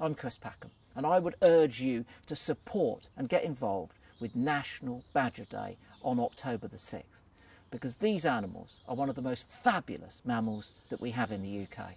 I'm Chris Packham, and I would urge you to support and get involved with National Badger Day on October the 6th, because these animals are one of the most fabulous mammals that we have in the UK.